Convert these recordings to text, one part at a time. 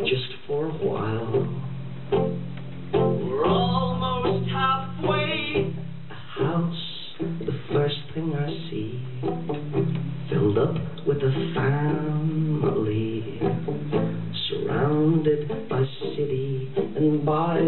just for a while. We're almost halfway. A house, the first thing I see, filled up with a family, surrounded by city and by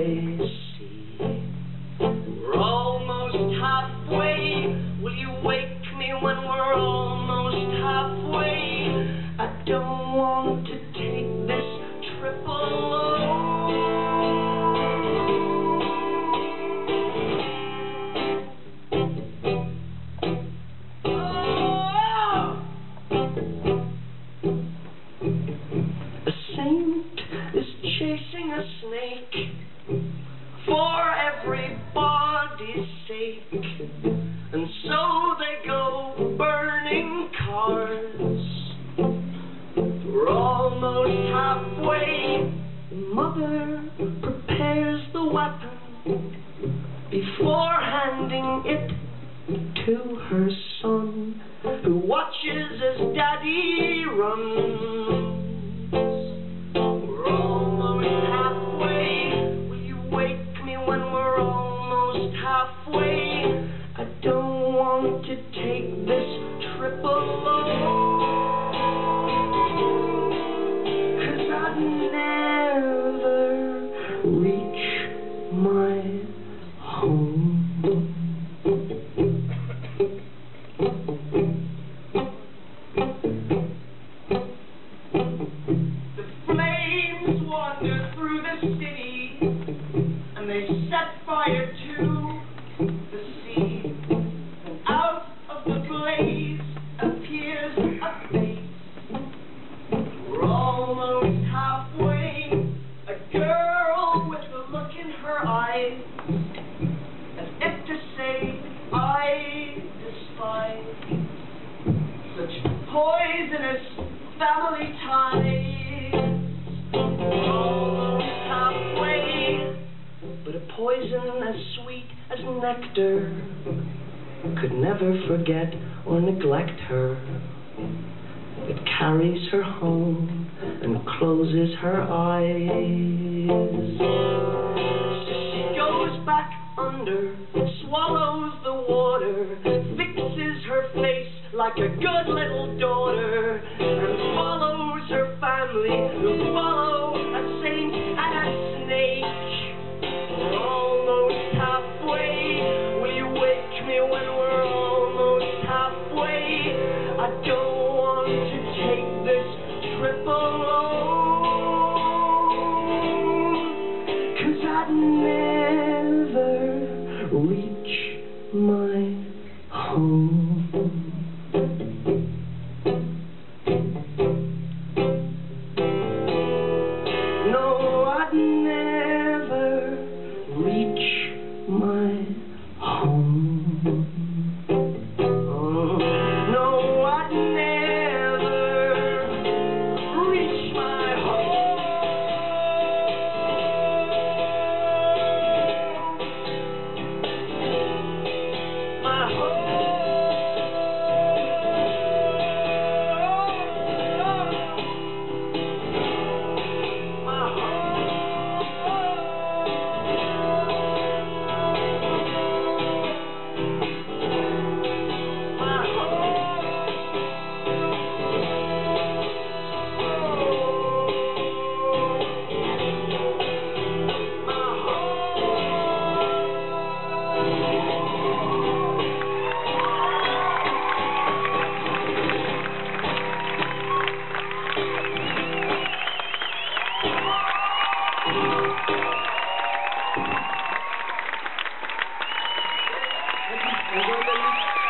And so they go burning cars. We're almost halfway. The mother prepares the weapon before handing it to her son, who watches as daddy runs. Want to take this trip alone. Cause I'd never reach my home. The flames wander through the city, and they set fire family ties. Almost halfway, but a poison as sweet as nectar could never forget or neglect her. It carries her home and closes her eyes. So she goes back under, swallows the water, fixes her face like a good little daughter, reach my home.